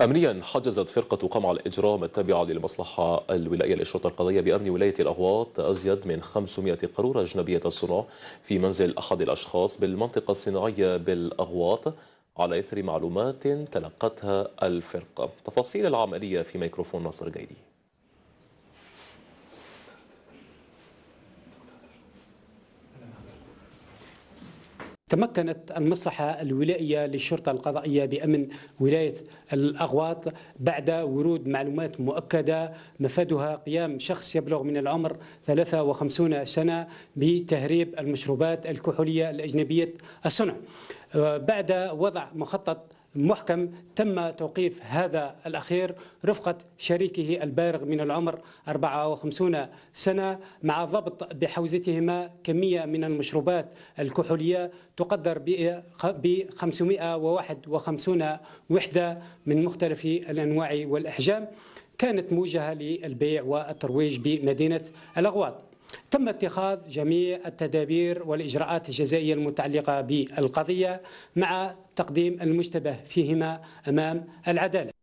أمنيا حجزت فرقة قمع الإجرام التابعة للمصلحة الولائية للشرطة القضائية بأمن ولاية الأغواط أزيد من 500 قارورة أجنبية الصنع في منزل أحد الأشخاص بالمنطقة الصناعية بالأغواط على إثر معلومات تلقتها الفرقة. تفاصيل العملية في ميكروفون ناصر جيدي تمكنت المصلحة الولائية للشرطة القضائية بأمن ولاية الأغواط بعد ورود معلومات مؤكدة مفادها قيام شخص يبلغ من العمر 53 سنة بتهريب المشروبات الكحولية الأجنبية الصنع. بعد وضع مخطط محكم تم توقيف هذا الأخير رفقة شريكه البالغ من العمر 54 سنة مع ضبط بحوزتهما كمية من المشروبات الكحولية تقدر ب 551 وحدة من مختلف الأنواع والأحجام كانت موجهة للبيع والترويج بمدينة الأغواط تم اتخاذ جميع التدابير والإجراءات الجزائية المتعلقة بالقضية مع تقديم المشتبه فيهما أمام العدالة.